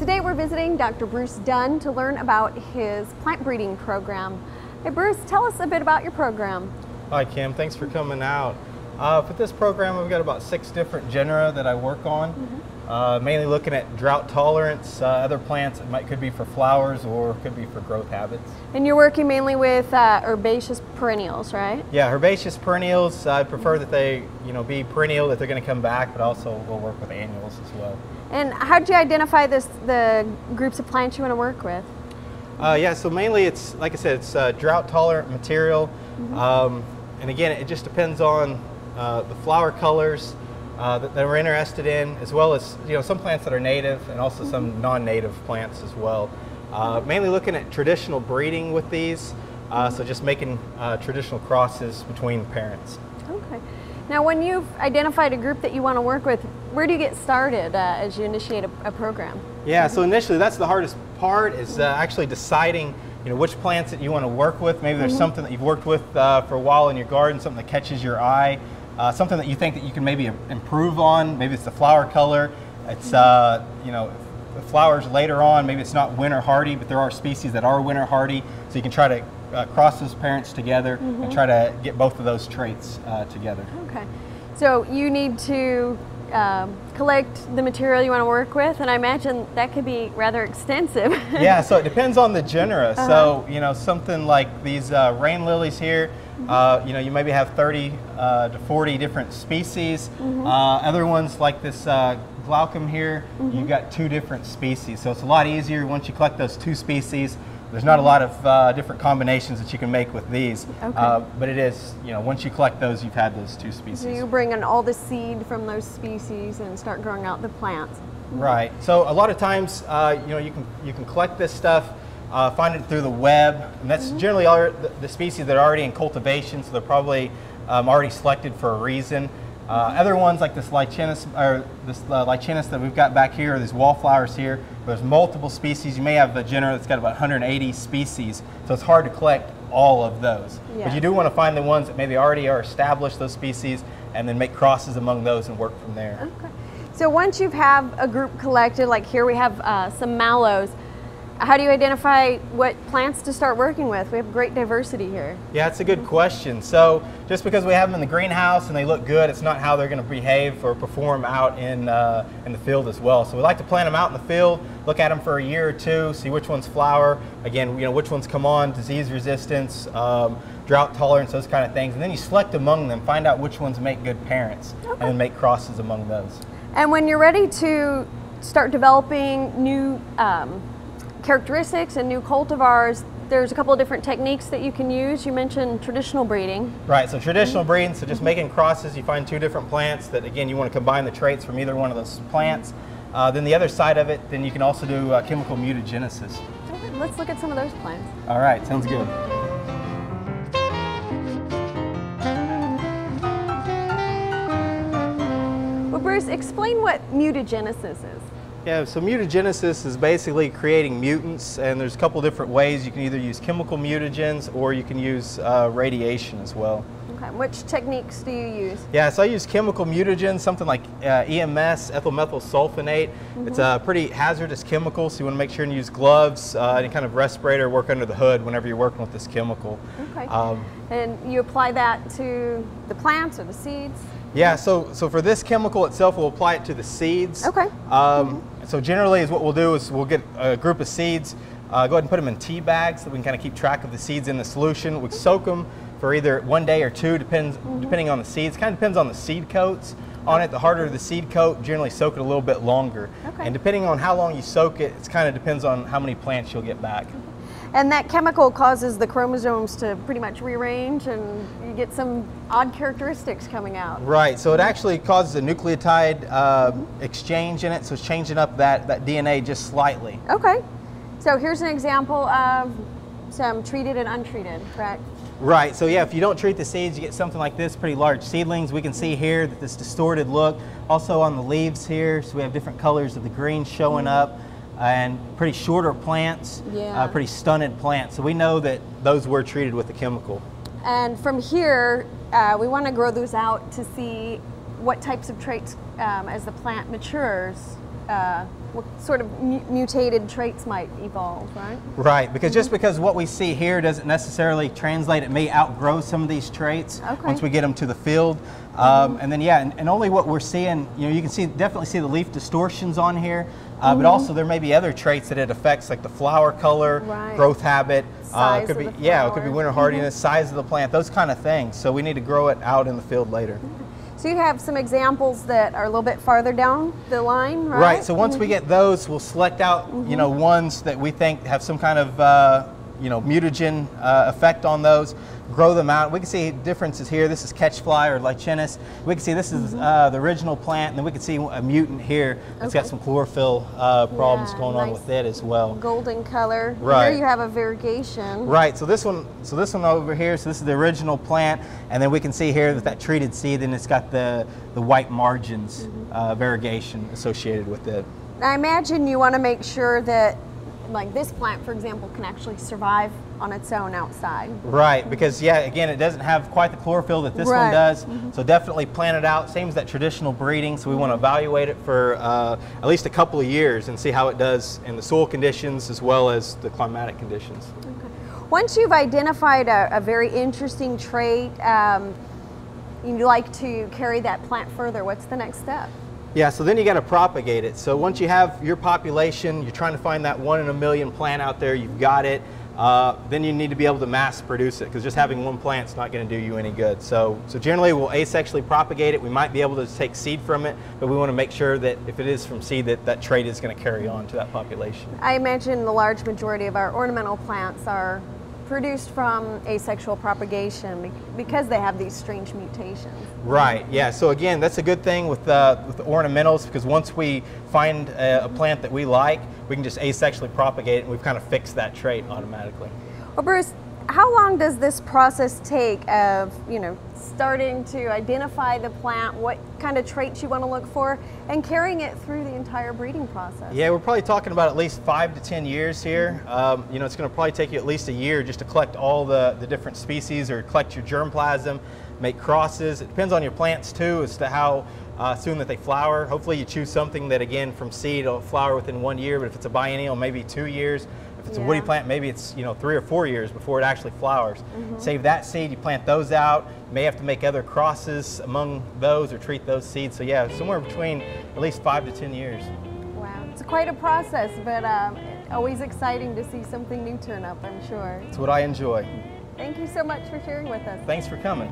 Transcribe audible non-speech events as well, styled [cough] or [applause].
Today we're visiting Dr. Bruce Dunn to learn about his plant breeding program. Hey Bruce, tell us a bit about your program. Hi Kim, thanks for coming out. Uh, for this program, we've got about six different genera that I work on. Mm -hmm. uh, mainly looking at drought tolerance, uh, other plants. It might could be for flowers or could be for growth habits. And you're working mainly with uh, herbaceous perennials, right? Yeah, herbaceous perennials. I prefer that they, you know, be perennial that they're going to come back, but also we'll work with annuals as well. And how did you identify this the groups of plants you want to work with? Uh, yeah, so mainly it's like I said, it's uh, drought tolerant material. Mm -hmm. um, and again, it just depends on uh, the flower colors uh, that, that, we're interested in, as well as you know some plants that are native and also some mm-hmm. non-native plants as well. Uh, mainly looking at traditional breeding with these, uh, so just making uh, traditional crosses between parents. Okay. Now, when you've identified a group that you want to work with, where do you get started uh, as you initiate a, a, program? Yeah, so initially that's the hardest part is actually deciding you know which plants that you want to work with. Maybe there's mm -hmm. something that you've worked with uh, for a while in your garden, something that catches your eye, uh, something that you think that you can maybe improve on. Maybe it's the flower color. It's uh, you know the flowers later on. Maybe it's not winter hardy, but there are species that are winter hardy. So you can try to uh, cross those parents together mm -hmm. and mm-hmm. try to get both of those traits uh, together. Okay. So you need to um, collect the material you want to work with, and I imagine that could be rather extensive. [laughs] yeah, so it depends on the genera. Uh -huh. So, you know, something like these uh, rain lilies here, mm -hmm. uh, you know, you maybe have 30 uh, to 40 different species. Mm -hmm. other ones like this uh, glaucium here, mm -hmm. you've got two different species. So it's a lot easier once you collect those two species there's not a lot of uh, different combinations that you can make with these, okay. uh, but it is, you know, once you collect those, you've had those two species. So you bring in all the seed from those species and start growing out the plants. Right. So a lot of times, uh, you know, you can you can collect this stuff, uh, find it through the web, and that's mm -hmm. generally all the, the, species that are already in cultivation, so they're probably um, already selected for a reason. Uh, other ones like this lychnis, or this uh, lychnis that we've got back here, or these wallflowers here, there's multiple species. You may have a genera that's got about 180 species, so it's hard to collect all of those. Yeah. But you do want to find the ones that maybe already are established, those species, and then make crosses among those and work from there. Okay. So once you have a group collected, like here we have uh, some mallows, how do you identify what plants to start working with? We have great diversity here. Yeah, it's a good question. So just because we have them in the greenhouse and they look good, it's not how they're going to behave or perform out in, uh, in the field as well. So we like to plant them out in the field, look at them for a year or two, see which ones flower, again, you know, which ones come on, disease resistance, um, drought tolerance, those kind of things. And then you select among them, find out which ones make good parents, okay. and then make crosses among those. And when you're ready to start developing new um, characteristics and new cultivars, there's a couple of different techniques that you can use. You mentioned traditional breeding. Right, so traditional breeding, so just making crosses, you find two different plants that again, you want to combine the traits from either one of those plants. Uh, then the other side of it, then you can also do uh, chemical mutagenesis. Okay, let's look at some of those plants. All right, sounds good. Well, Bruce, explain what mutagenesis is. Yeah, so mutagenesis is basically creating mutants, and there's a couple different ways. You can either use chemical mutagens or you can use uh, radiation as well. Okay, which techniques do you use? Yeah, so I use chemical mutagens, something like uh, EMS, ethyl methyl sulfonate. Mm -hmm. It's a pretty hazardous chemical, so you want to make sure and use gloves, uh, any kind of respirator, work under the hood whenever you're working with this chemical. Okay. Um, and you apply that to the plants or the seeds? Yeah, so so for this chemical itself, we'll apply it to the seeds. Okay. Um, mm -hmm. So generally, is what we'll do is we'll get a group of seeds, uh, go ahead and put them in tea bags so we can kind of keep track of the seeds in the solution. We soak them for either one day or two, depends mm -hmm. depending on the seeds. Kind of depends on the seed coats on it. The harder the seed coat, generally soak it a little bit longer. Okay. And depending on how long you soak it, it kind of depends on how many plants you'll get back. And that chemical causes the chromosomes to pretty much rearrange and you get some odd characteristics coming out. Right, so it actually causes a nucleotide uh, exchange in it, so it's changing up that, that DNA just slightly. Okay, so here's an example of some treated and untreated, correct? Right, so yeah, if you don't treat the seeds, you get something like this, pretty large seedlings. We can see here that this distorted look. Also on the leaves here, so we have different colors of the green showing mm -hmm. up and pretty shorter plants, uh, yeah. uh, pretty stunted plants. So we know that those were treated with a chemical. And from here, uh, we want to grow those out to see what types of traits um, as the plant matures uh, what sort of mu- mutated traits might evolve, right? Right, because just because what we see here doesn't necessarily translate, it may outgrow some of these traits Okay. once we get them to the field. Um, and then, yeah, and, and only what we're seeing, you know, you can see definitely see the leaf distortions on here, uh, but also there may be other traits that it affects, like the flower color, Right. growth habit. uh, could of be, yeah, it could be winter hardiness, size of the plant, those kind of things. So we need to grow it out in the field later. So you have some examples that are a little bit farther down the line, right? Right. So once we get those, we'll select out, you know, ones that we think have some kind of, uh, you know, mutagen uh, effect on those. Grow them out. We can see differences here. This is catchfly or lychnis. We can see this is uh, the original plant, and then we can see a mutant here that's got some chlorophyll uh, problems Yeah, going on with it as well. Golden color. Right. Here you have a variegation. Right, so this one, so this one over here, so this is the original plant, and then we can see here that that treated seed, and it's got the, the white margins, uh, variegation associated with it. I imagine you want to make sure that, like this plant, for example, can actually survive on its own outside. Right, because yeah, again, it doesn't have quite the chlorophyll that this one Right. does. So definitely plant it out. Same as that traditional breeding. So we want to evaluate it for uh, at least a couple of years and see how it does in the soil conditions as well as the climatic conditions. Okay. Once you've identified a, a very interesting trait, um, you'd like to carry that plant further. What's the next step? Yeah, so then you got to propagate it. So once you have your population, you're trying to find that one in a million plant out there, you've got it. Uh, then you need to be able to mass produce it because just having one plant's not going to do you any good. So, so generally we'll asexually propagate it. We might be able to take seed from it, but we want to make sure that if it is from seed, that that trait is going to carry on to that population. I imagine the large majority of our ornamental plants are produced from asexual propagation because they have these strange mutations. Right. Yeah. So again, that's a good thing with uh, with the ornamentals because once we find a, a plant that we like, we can just asexually propagate it, and we've kind of fixed that trait automatically. Well, Bruce, how long does this process take of, you know, starting to identify the plant, what kind of traits you want to look for, and carrying it through the entire breeding process? Yeah, we're probably talking about at least five to ten years here. Um, you know, it's going to probably take you at least a year just to collect all the, the different species or collect your germplasm, make crosses. It depends on your plants too as to how uh, soon that they flower. Hopefully, you choose something that, again, from seed will flower within one year. But if it's a biennial, maybe two years. If it's a woody plant, maybe it's you know three or four years before it actually flowers. Save that seed, you plant those out. You may have to make other crosses among those or treat those seeds. So yeah, somewhere between at least five to ten years. Wow, it's quite a process, but um, always exciting to see something new turn up, I'm sure. It's what I enjoy. Thank you so much for sharing with us. Thanks for coming.